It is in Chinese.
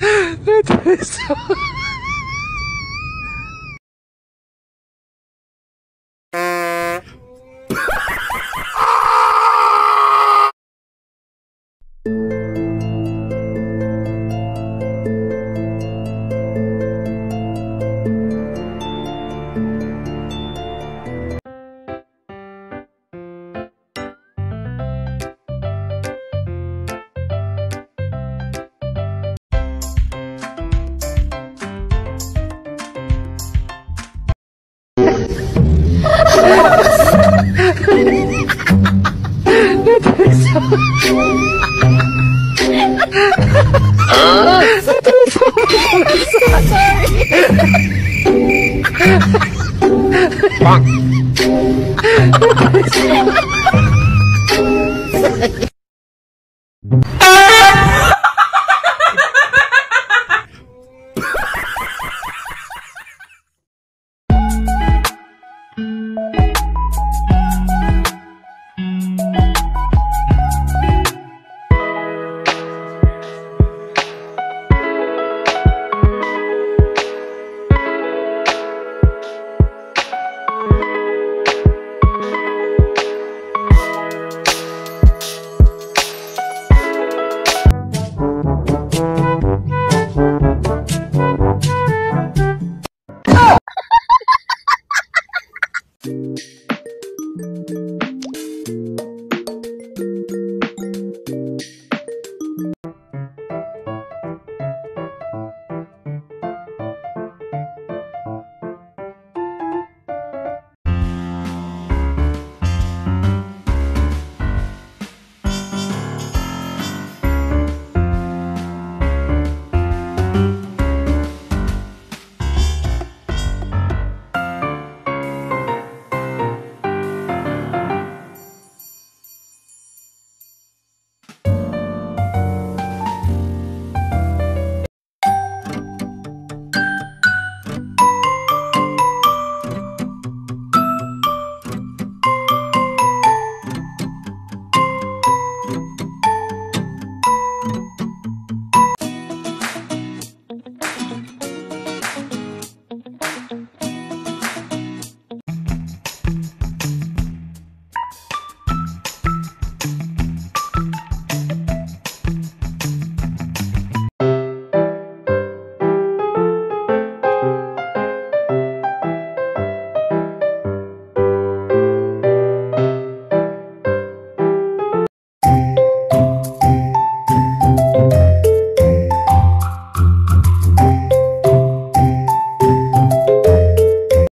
That is so... 哈哈哈哈哈！